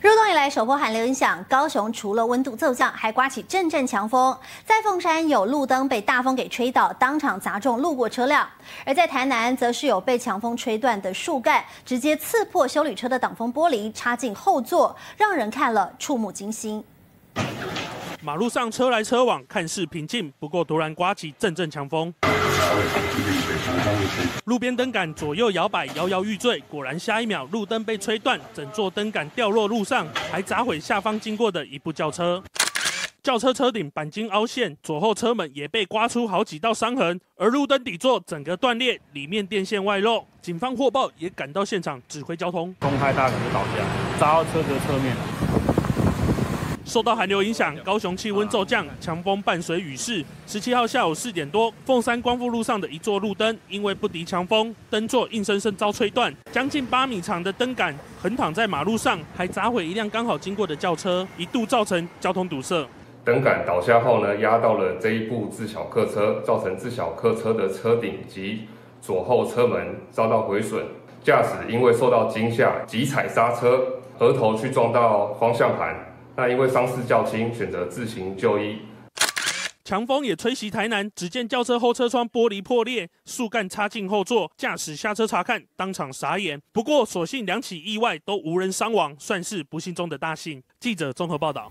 入冬以来首波寒流影响，高雄除了温度骤降，还刮起阵阵强风。在凤山有路灯被大风给吹倒，当场砸中路过车辆；而在台南，则是有被强风吹断的树干，直接刺破修理车的挡风玻璃，插进后座，让人看了触目惊心。马路上车来车往，看似平静，不过突然刮起阵阵强风。路边灯杆左右摇摆，摇摇欲坠。果然，下一秒路灯被吹断，整座灯杆掉落路上，还砸毁下方经过的一部轿车。轿车车顶钣金凹陷，左后车门也被刮出好几道伤痕，而路灯底座整个断裂，里面电线外露。警方获报也赶到现场指挥交通，公开大直接倒下，砸到车子的侧面。受到寒流影响，高雄气温骤降，强风伴随雨势。十七号下午四点多，凤山光复路上的一座路灯，因为不敌强风，灯座硬生生遭吹断，将近八米长的灯杆横躺在马路上，还砸毁一辆刚好经过的轿车，一度造成交通堵塞。灯杆倒下后呢，压到了这一部自小客车，造成自小客车的车顶及左后车门遭到毁损。驾驶因为受到惊吓，急踩刹车，额头去撞到方向盘。但因为伤势较轻，选择自行就医。强风也吹袭台南，只见轿车后车窗玻璃破裂，树干插进后座，驾驶下车查看，当场傻眼。不过所幸两起意外都无人伤亡，算是不幸中的大幸。记者综合报道。